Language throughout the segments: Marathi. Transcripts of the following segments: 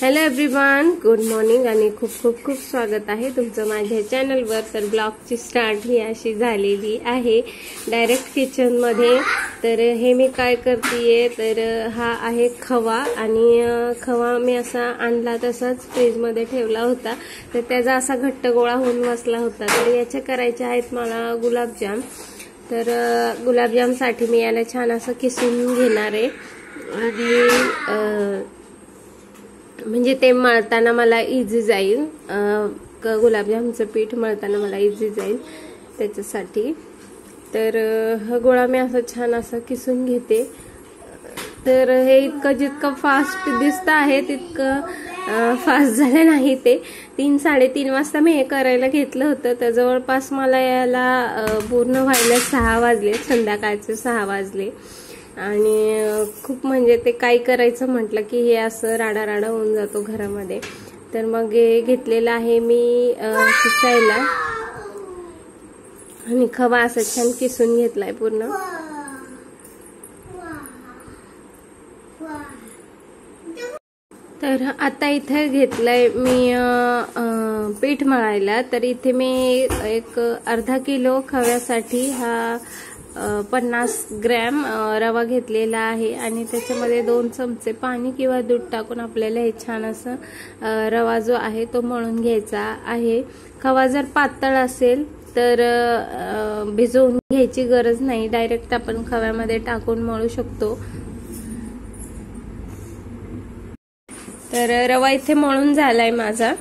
हॅलो एव्हरीवन गुड मॉर्निंग आणि खूप खूप खूप स्वागत आहे तुमचं माझ्या चॅनलवर तर ब्लॉगची स्टार्ट ही अशी झालेली आहे. डायरेक्ट किचनमध्ये तर हे मी काय करते तर हा आहे खवा आणि खवा मी असा आणला तसाच फ्रीजमध्ये ठेवला होता. तर त्याचा असा घट्ट गोळा होऊन बसला होता. तर याचे करायचे आहेत मला गुलाबजाम. तर गुलाबजामसाठी मी याला छान असं किसून घेणार आहे. आणि म्हणजे ते मळताना मला इझी जाईल. क- गुलाबजामचं पीठ मळताना मला इझी जाईल त्याच्यासाठी. तर हा गोळा मी असं छान असं किसून घेते. तर हे इतकं जितकं फास्ट दिसतं आहे तितकं फास्ट झालं नाही ते. तीन साडेतीन वाजता मी हे करायला घेतलं होतं. तर जवळपास मला याला पूर्ण व्हायला सहा वाजले संध्याकाळचे सहा वाजले. आणि खूप म्हणजे ते काही करायचं म्हटलं की हे असं राडा राडा होऊन जातो घरामध्ये. तर मग हे घेतलेलं आहे मी किसायला आणि खवा असं छान किसून घेतलाय पूर्ण. तर आता इथे घेतलंय मी अं, पीठ मळायला. तर इथे मी एक अर्धा किलो खव्यासाठी हा पन्नास ग्रॅम रवा घेतलेला आहे आणि त्याच्यामध्ये दोन चमचे पाणी किंवा दूध टाकून आपल्याला हे छान असं रवा जो आहे तो मळून घ्यायचा आहे. खवा जर पातळ असेल तर भिजवून घ्यायची गरज नाही. डायरेक्ट आपण खव्यामध्ये टाकून मळू शकतो. तर रवा इथे मळून झालाय माझा.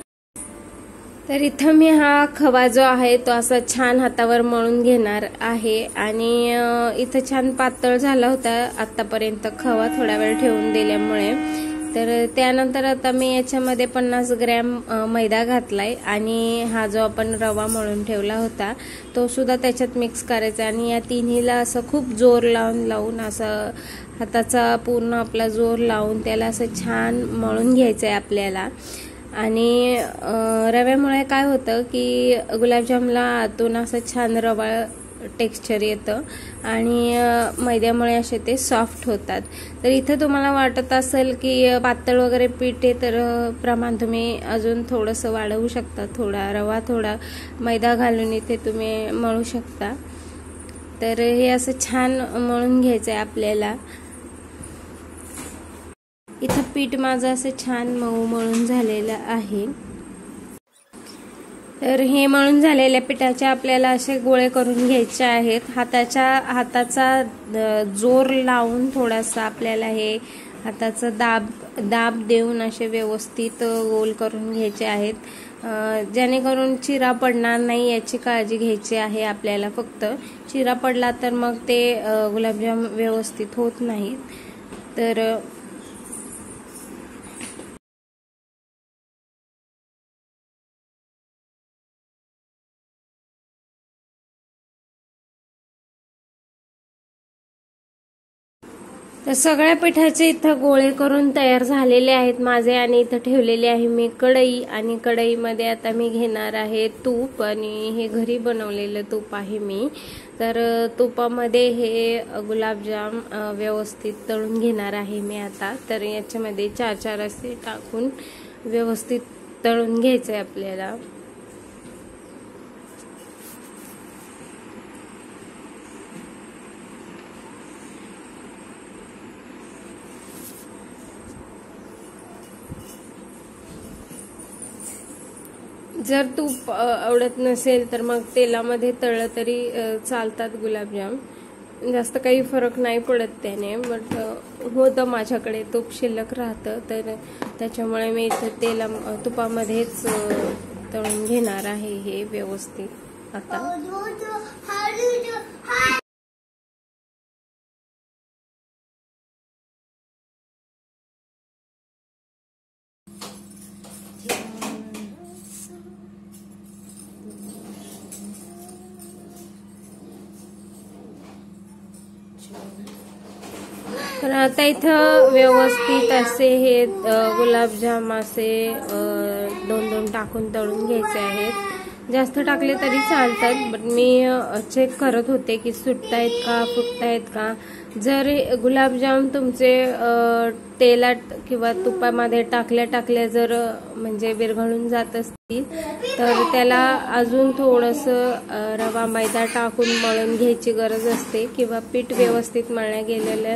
तर इथं मी हा खवा जो आहे तो असा छान हातावर मळून घेणार आहे. आणि इथं छान पातळ झाला होता आतापर्यंत खवा थोडा वेळ ठेवून दिल्यामुळे. तर त्यानंतर आता मी याच्यामध्ये पन्नास ग्रॅम मैदा घातलाय. आणि हा जो आपण रवा मळून ठेवला होता तो सुद्धा त्याच्यात मिक्स करायचा. आणि या तिन्हीला असं खूप जोर लावून लावून असं हाताचा पूर्ण आपला जोर लावून त्याला असं छान मळून घ्यायचं आहे आपल्याला. आणि रव्यामुळे काय होतं की गुलाबजामला आतून असं छान रवा टेक्स्चर येतं आणि मैद्यामुळे असे ते सॉफ्ट होतात. तर इथं तुम्हाला वाटत असेल की पातळ वगैरे पीठ आहे तर प्रमाण तुम्ही अजून थोडंसं वाढवू शकता. थोडा रवा थोडा मैदा घालून इथे तुम्ही मळू शकता. तर हे असं छान मळून घ्यायचं आहे आपल्याला. इथं पीठ माझं असं छान मऊ मळून झालेलं आहे. तर हे मळून झालेल्या पिठाचे आपल्याला असे गोळे करून घ्यायचे आहेत. हाताच्या हाताचा जोर लावून थोडासा आपल्याला हे हाताचा दाब दाब देऊन असे व्यवस्थित गोल करून घ्यायचे आहेत. जेणेकरून चिरा पडणार नाही याची काळजी घ्यायची आहे आपल्याला फक्त. चिरा पडला तर मग ते गुलाबजाम व्यवस्थित होत नाहीत. तर तर सगळ्या पिठाचे इथं गोळे करून तयार झालेले आहेत माझे आणि इथं ठेवलेले आहे मी कढई आणि कढईमध्ये आता मी घेणार आहे तूप आणि हे घरी बनवलेलं तूप आहे मी. तर तुपामध्ये हे गुलाबजाम व्यवस्थित तळून घेणार आहे मी आता. तर याच्यामध्ये चार चार असे टाकून व्यवस्थित तळून घ्यायचं आहे आपल्याला. जर तूप आवडत नसेल तर मग तेलामध्ये तळलं तरी चालतात गुलाबजाम. जास्त काही फरक नाही पडत त्याने बट होतं माझ्याकडे. तूप शिल्लक राहतं तर त्याच्यामुळे मी इथं तेला तुपामध्येच तळून घेणार आहे हे व्यवस्थित आता. तर आता इथं व्यवस्थित असे हे गुलाबजाम असे दोन दोन टाकून तळून घ्यायचे आहेत. जास्त टाकले तरी चालतात बट मी चेक करत होते की सुटतायत का फुटतायत का. जर गुलाबजाम तुमचे तेलात किंवा तुपामध्ये टाकल्या टाकल्या जर म्हणजे विरघळून जात असतील तर त्याला अजून थोडंसं रवा मैदा टाकून मळून घ्यायची गरज असते किंवा पीठ व्यवस्थित मळण्या गेलेलं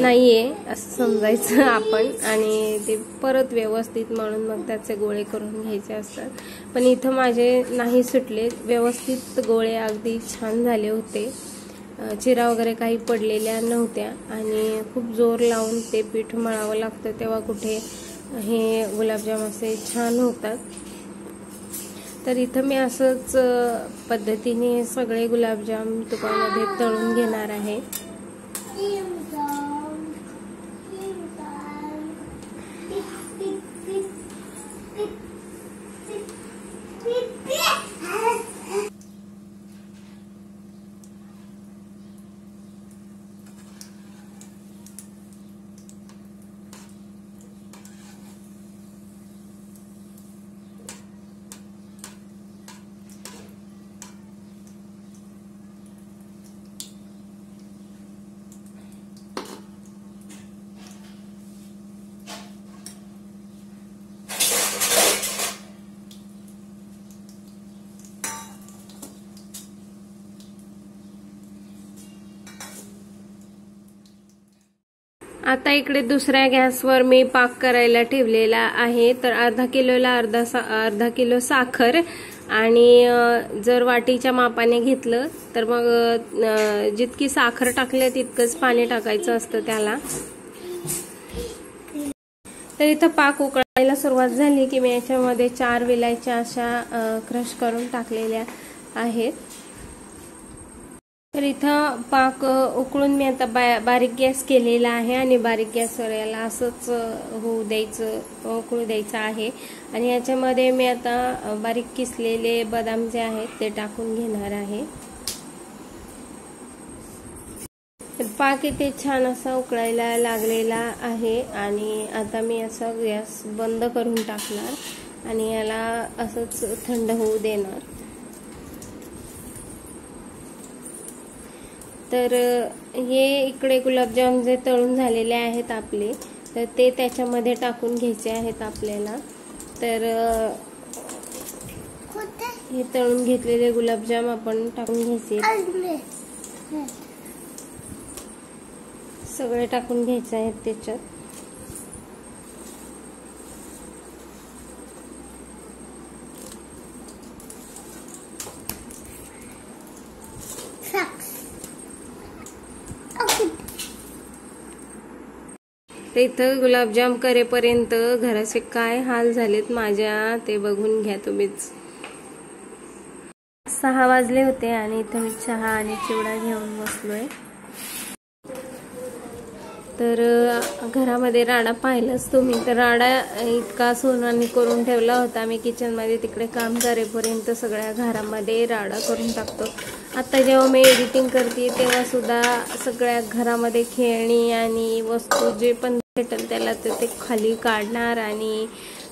नाहीये असं समजायचं आपण. आणि ते परत व्यवस्थित मळून मग त्याचे गोळे करून घ्यायचे असतात. पण इथं माझे नाही सुटले. व्यवस्थित गोळे अगदी छान झाले होते. चिरा वगैरे काही पडलेल्या नव्हत्या आणि खूप जोर लावून ते पीठ मळावं लागतं तेव्हा कुठे हे गुलाबजाम असे छान होतात. तर इथं मी असंच पद्धतीने सगळे गुलाबजाम तुपामध्ये तळून घेणार आहे. आता इकडे दुसऱ्या गॅसवर मी पाक करायला ठेवलेला आहे. तर अर्धा किलोला अर्धा सा अर्धा किलो साखर आणि जर वाटीच्या मापाने घेतलं तर मग जितकी साखर टाकले तितकंच पाणी टाकायचं असतं त्याला. तर इथं पाक उकळायला सुरुवात झाली की मी याच्यामध्ये चार विलायच्या अशा क्रश करून टाकलेल्या आहेत. तर इथं पाक उकळून मी आता बा बारीक गॅस केलेला आहे आणि बारीक गॅसवर याला असंच होऊ द्यायचं उकळू द्यायचं आहे. आणि याच्यामध्ये मी आता बारीक किसलेले बदाम जे आहेत ते टाकून घेणार आहे. तर पाक इथे छान असा उकळायला लागलेला आहे आणि आता मी असा गॅस बंद करून टाकणार आणि याला असंच थंड होऊ देणार. तर हे इकडे गुलाबजाम जे तळून झालेले आहेत आपले तर ते त्याच्यामध्ये टाकून घ्यायचे आहेत आपल्याला. तर हे तळून घेतलेले गुलाबजाम आपण टाकून घ्यायचे. सगळे टाकून घ्यायचे आहेत त्याच्यात. तर इथं गुलाबजाम करेपर्यंत घराचे काय हाल झालेत माझ्या ते बघून घ्या तुम्हीच. सहा वाजले होते आणि इथं मी चहा आणि चिवडा घेऊन बसलोय. तर घरामध्ये राडा पाहिलाच तुम्ही. तर राडा इतका सोनाने करून ठेवला होता. मी किचनमध्ये तिकडे काम करेपर्यंत सगळ्या घरामध्ये राडा करून टाकतो. आता जेव्हा मी एडिटिंग करते तेव्हा सुद्धा सगळ्या घरामध्ये खेळणी आणि वस्तू जे पण भेटेल त्याला तर ते खाली काढणार आणि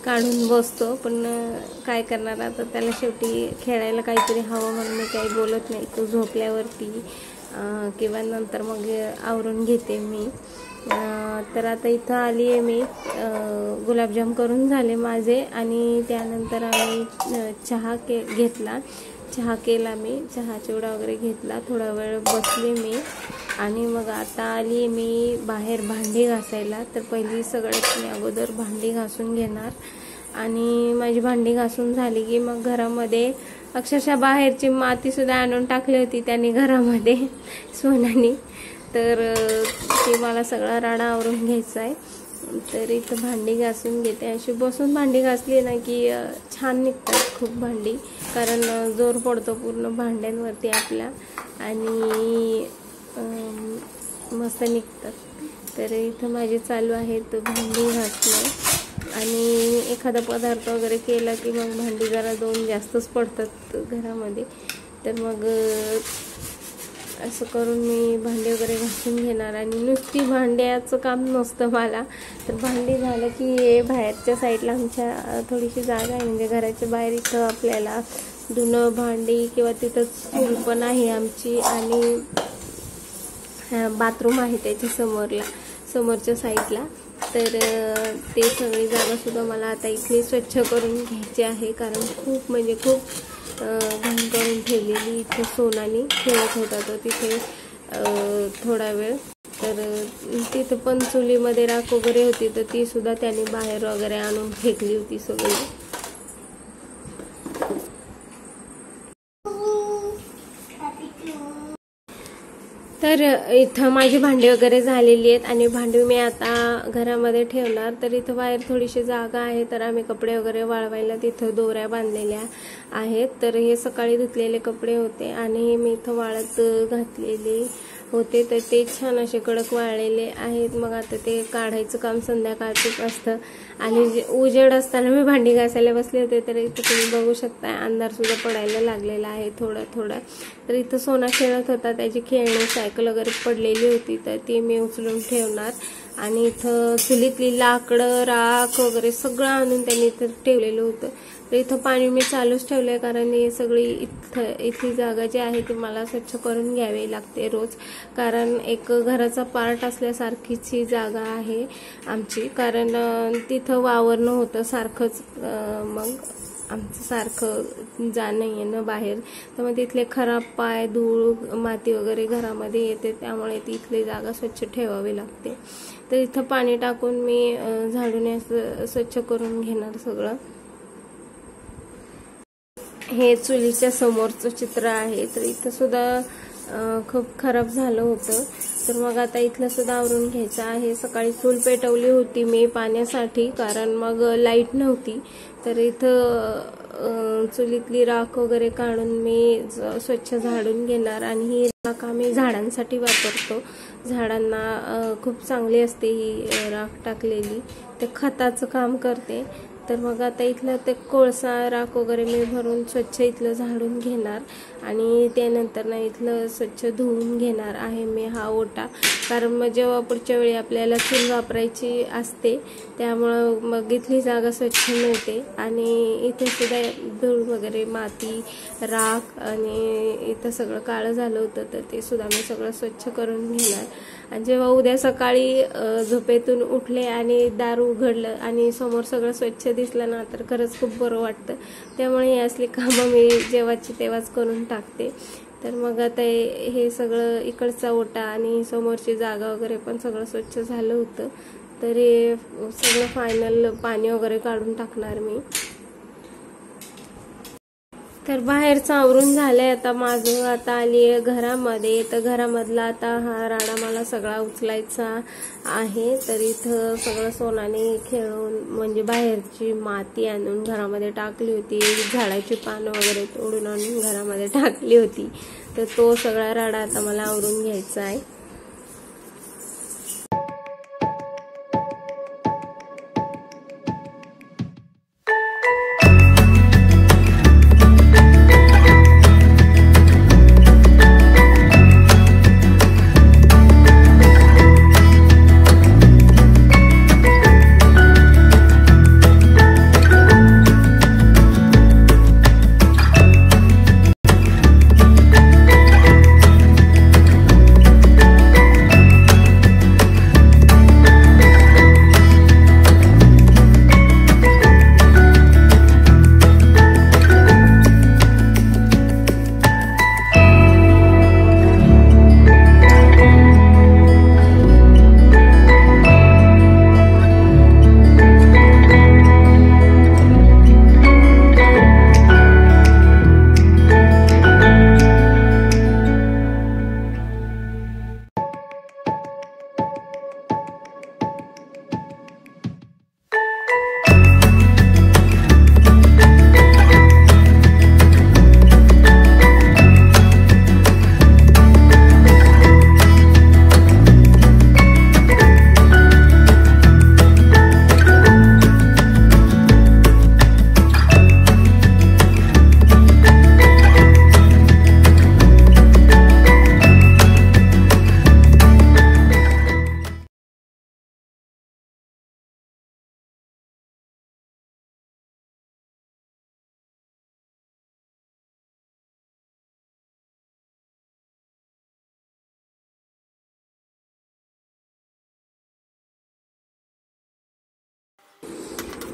काढून बसतो. पण काय करणार आता? त्याला शेवटी खेळायला काहीतरी हवं म्हणून मी काही बोलत नाही. तो झोपल्यावरती किंवा नंतर मग आवरून घेते मी. तर आता इथं आली आहे मी गुलाबजाम करून झाले माझे आणि त्यानंतर आम्ही चहा के घेतला. चहा केला मी. चहा चिवडा वगैरे घेतला. थोडा वेळ बसले मी. आणि मग आता आली मी बाहेर भांडी घासायला. तर पहिली सगळ्यात मी अगोदर भांडी घासून घेणार. आणि माझी भांडी घासून झाली की मग घरामध्ये अक्षरशः बाहेरची मातीसुद्धा आणून टाकली होती त्यांनी घरामध्ये सोनानी तर ते मला सगळा राडा आवरून घ्यायचा आहे तर इथं भांडी घासून घेते. अशी बसून भांडी घासली ना की छान निघतात. खूप भांडी कारण जोर पडतो पूर्ण भांड्यांवरती आपल्या आणि मस्त निघतात. तर इथं माझे चालू आहेत भांडी घासणं. आणि एखादा पदार्थ वगैरे केला की मग भांडी जरा दोन जास्तच पडतात घरामध्ये. तर मग असं करून मी भांडे वगैरे घासून घेणार आणि नुसती भांड्याचं काम नसतं मला. तर भांडी झालं की हे बाहेरच्या साईडला आमच्या थोडीशी जागा आहे. म्हणजे घराच्या बाहेर इथं आपल्याला धुणं भांडी किंवा तिथंच स्कूल पण आहे आमची आणि बाथरूम आहे त्याच्या समोरला समोरच्या साईडला. तर ते सगळी जागासुद्धा मला आता इथली स्वच्छ करून घ्यायची आहे. कारण खूप म्हणजे खूप अ, करून ठेवलेली इथे सोनानी खेळत होता तो तिथे थोडा वेळ. तर तिथं पण चुलीमध्ये राख वगैरे होती तर ती सुद्धा त्याने बाहेर वगैरे आणून फेकली होती सगळी. तर इथं माझी भांडी वगैरे झालेली आहेत आणि भांडी मी आता घरामध्ये ठेवणार. तर इथं बाहेर थोडीशी जागा आहे तर आम्ही कपडे वगैरे वाळवायला तिथं दोऱ्या बांधलेल्या आहेत. तर हे सकाळी धुतलेले कपडे होते आणि मी इथं वाळत घातलेली होते तर ते छान असे कडक वाळलेले आहेत. मग आता ते काढायचं काम संध्याकाळचंच असतं. आणि जे उजेड असताना मी भांडी घासायला बसले होते तर इथं तुम्ही बघू शकता अंधार सुद्धा पडायला लागलेला आहे थोडा थोडा. तर इथं सोना खेळत होता त्याची खेळणी सायकल वगैरे पडलेली होती तर ती मी उचलून ठेवणार. आणि इथं चुलीतली लाकडं राख वगैरे सगळं आणून त्यांनी इथं ठेवलेलं होतं. तर इथं पाणी मी चालूच ठेवलंय कारण ही सगळी इथं इथली जागा जी आहे ती मला स्वच्छ करून घ्यावी लागते रोज. कारण एक घराचा पार्ट असल्यासारखीच ही जागा आहे आमची. कारण तिथं वावरणं होतं सारखंच मग आमचं सारखं जाणं येणं बाहेर. तर मग तिथले खराब पाय धूळ माती वगैरे घरामध्ये येते त्यामुळे तिथली जागा स्वच्छ ठेवावी लागते. तर इथं पाणी टाकून मी झाडून असं स्वच्छ करून घेणार सगळं. हे चुलीच्या समोरचं चित्र आहे. तर इथं सुद्धा खूप खराब झालं होतं. तर मग आता इथलं सुद्धा आवरून घ्यायचं आहे. सकाळी चूल पेटवली होती मी पाण्यासाठी कारण मग लाइट नव्हती. तर इथं चुलीतली राख वगैरे काढून मी ज- स्वच्छ झाडून घेणार आणि ही राख आम्ही झाडांसाठी वापरतो. झाडांना खूप चांगली असते ही राख टाकलेली. ते खताचं काम करते. तर मग आता इथलं ते कोळसा राख वगैरे मी भरून स्वच्छ इथलं झाडून घेणार. आणि त्यानंतर ना इथलं स्वच्छ धुवून घेणार आहे मी हा ओटा. कारण मग जेव्हा पुढच्या वेळी आपल्याला चूल वापरायची असते त्यामुळं मग इथली जागा स्वच्छ मिळते आणि इथे सुद्धा धूळ वगैरे माती राख आणि इथं सगळं काळं झालं होतं तर ते सुद्धा मी सगळं स्वच्छ करून घेणार. आणि जेव्हा उद्या सकाळी झोपेतून उठले आणि दार उघडलं आणि समोर सगळं स्वच्छ दिसलं ना तर खरंच खूप बरं वाटतं. त्यामुळे ही असली कामं मी जेव्हाची तेव्हाच करून टाकते. तर मग आता हे हे सगळं इकडचा ओटा आणि समोरची जागा वगैरे पण सगळं स्वच्छ झालं होतं. तर हे सगळं फायनल पाणी वगैरे काढून टाकणार मी. तर बाहेरचं आवरून झालंय आता. माझं आता आली आहे घरामध्ये. तर घरामधला आता हा राडा मला सगळा उचलायचा आहे. तर इथं सगळं सोनाने खेळून म्हणजे बाहेरची माती आणून घरामध्ये टाकली होती. झाडाची पानं वगैरे तोडून आणून घरामध्ये टाकली होती. तर तो सगळा राडा आता मला आवरून घ्यायचा आहे.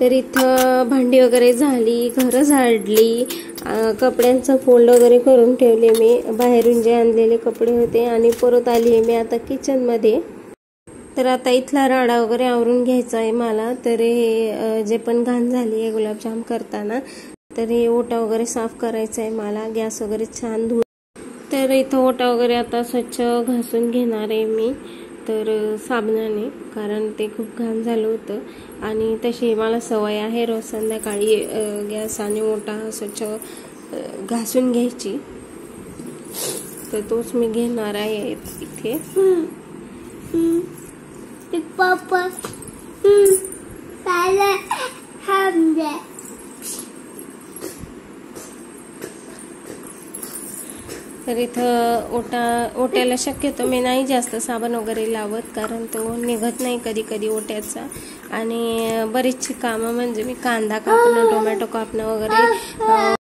तर इथं भांडी वगैरे झाली घरं झाडली कपड्यांचं फोल्ड वगैरे करून ठेवले मी. बाहेरून जे आणलेले कपडे होते आणि परत आली आहे मी आता किचनमध्ये तर आता इथला राडा वगैरे आवरून घ्यायचा आहे मला. तर हे जे पण घाण झाली आहे गुलाबजाम करताना तर हे ओटा वगैरे साफ करायचा आहे मला. गॅस वगैरे छान धु तर इथं ओटा वगैरे आता स्वच्छ घासून घेणार आहे मी. तर साबणाने कारण ते खूप घाण झालं होतं. आणि तशी मला सवय आहे रोज संध्याकाळी गॅस आणि मोठा स्वच्छ घासून घ्यायची. तर तोच मी घेणार आहे इथे. पप्पा पहले हम दे तर इथं ओटा ओट्याला शक्यतो मी नाही जास्त साबण वगैरे लावत कारण तो निघत नाही कधी कधी ओट्याचा. आणि बरीचशी कामं म्हणजे मी कांदा कापणं टोमॅटो कापणं वगैरे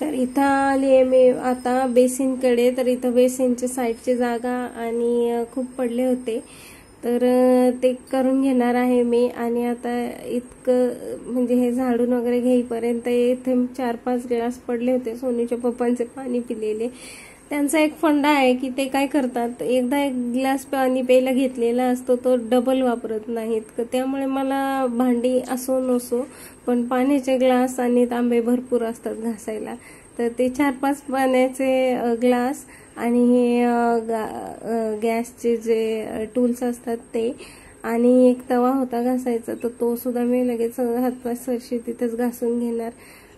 तर इथं आली आहे मी आता बेसिनकडे तर इथं बेसिनच्या साईडची जागा आणि खूप पडले होते. तर ते करून घेणार आहे मी आणि आता इतकं म्हणजे हे झाडून वगैरे घेईपर्यंत इथे चार पाच ग्लास पडले होते. सोनीच्या पप्पांचे पाणी पिलेले. त्यांचा एक फंडा आहे की ते काय करतात? एकदा एक ग्लास पाणी प्यायला घेतलेला असतो तो डबल वापरत नाहीत. त्यामुळे मला भांडी असो नसो पण पाण्याचे ग्लास आणि तांबे भरपूर असतात घासायला. तर ते चार पाच पाण्याचे ग्लास आणि हे गा- गॅसचे जे टूल्स असतात ते. आणि एक तवा होता घासायचा तर तो सुद्धा मी लगेच हातपाय सरशी तिथेच घासून घेणार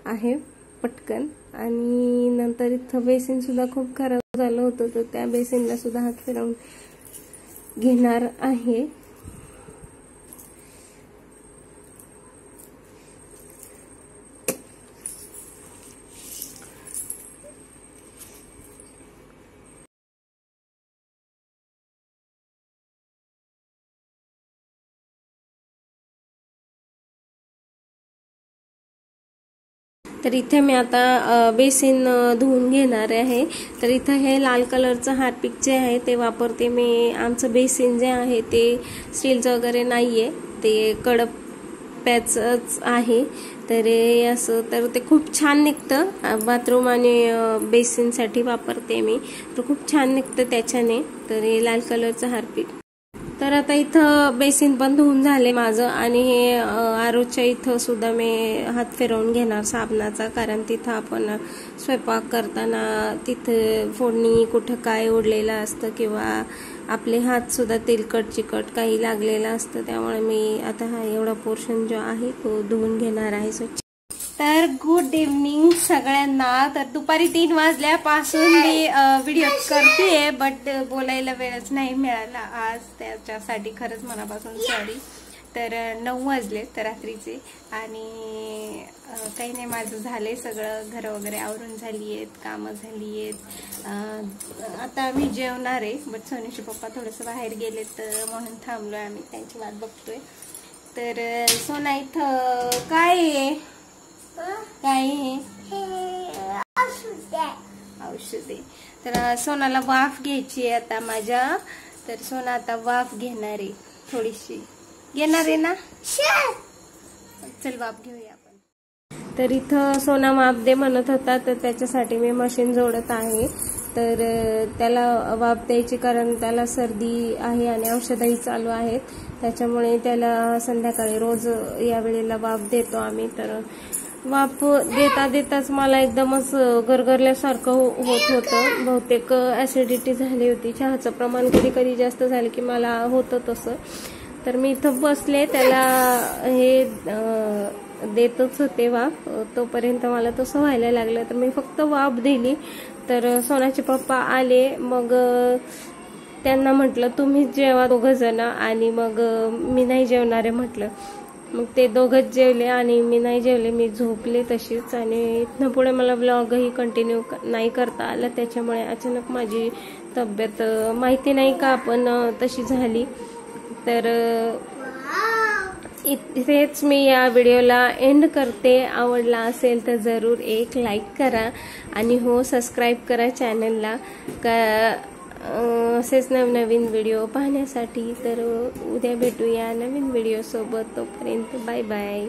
आहे पटकन. आणि नंतर इथं बेसिन सुद्धा खूप खराब झालं होतं तर त्या बेसिनला सुद्धा हात फिरवून घेणार आहे. तर इथे मी आता बेसिन धुवून घेणार आहे. तर इथं हे लाल कलरचं हार्पिक जे आहे ते वापरते मी. आमचं बेसिन जे आहे ते स्टीलचं वगैरे नाहीये. ते कडप्याचंच आहे. तर हे असं तर ते खूप छान निघतं. बाथरूम आणि बेसिनसाठी वापरते मी. तर खूप छान निघतं त्याच्याने. तर हे लाल कलरचं हार्पिक तर आता इथं बेसिन पण धुवून झाले माझं. आणि हे आरोच्या इथं सुद्धा मी हात फिरवून घेणार साबणाचा कारण तिथं आपण स्वयंपाक करताना तिथं फोडणी कुठं काय ओढलेलं असतं किंवा आपले हातसुद्धा तेलकट चिकट काही लागलेलं असतं त्यामुळे मी आता हा एवढा पोर्शन जो आहे तो धुवून घेणार आहे स्वच्छ. तर गुड इव्हनिंग सगळ्यांना. तर दुपारी तीन वाजल्यापासून मी व्हिडिओ करते बट बोलायला वेळच नाही मिळाला आज. त्याच्यासाठी खरंच मनापासून सॉरी तर नऊ वाजले तर रात्रीचे. आणि काही नाही माझं झालं आहे सगळं. घरं वगैरे आवरून झाली आहेत कामं झाली आहेत. आता मी जेवणार आहे बट सोनीचे पप्पा थोडंसं बाहेर गेले तर म्हणून थांबलो आहे आम्ही. त्यांची वाट बघतोय. तर सोना इथं काय आहे? काय आहे? औषधे तर सोनाला वाफ घ्यायची आहे आता माझ्या. तर सोना आता वाफ घेणार आहे थोडीशी. घेणार आहे ना? चल वाफ घेऊया आपण. तर इथं सोना वाफ दे म्हणत होता तर त्याच्यासाठी मी मशीन जोडत आहे. तर त्याला वाफ द्यायची कारण त्याला सर्दी आहे आणि औषधही चालू आहेत. त्याच्यामुळे त्याला संध्याकाळी रोज या वेळेला वाफ देतो आम्ही. तर वाफ देता देताच मला एकदमच गरगरल्यासारखं हो- होत होतं. बहुतेक ऍसिडिटी झाली होती. चहाचं प्रमाण कधी कधी जास्त झालं की मला होतं तसं. तर मी इथं बसले त्याला हे देतच होते वाफ. तोपर्यंत मला तसं व्हायला लागलं. तर मी फक्त वाफ दिली. तर सोनाचे पप्पा आले. मग त्यांना म्हटलं तुम्हीच जेवा दोघं जण. आणि मग मी नाही जेवणार आहे म्हटलं. मग ते दोघंच जेवले आणि मी नाही जेवले. मी झोपले तशीच आणि इथनं पुढे मला ब्लॉगही कंटिन्यू नाही करता आला. त्याच्यामुळे अचानक माझी तब्येत माहिती नाही का आपण तशी झाली. तर इथेच मी या व्हिडिओला एंड करते. आवडला असेल तर जरूर एक लाईक करा आणि हो सबस्क्राईब करा चॅनलला का असेच नवनवीन व्हिडिओ पाहण्यासाठी. तर उद्या भेटूया नवीन व्हिडिओसोबत तोपर्यंत बाय बाय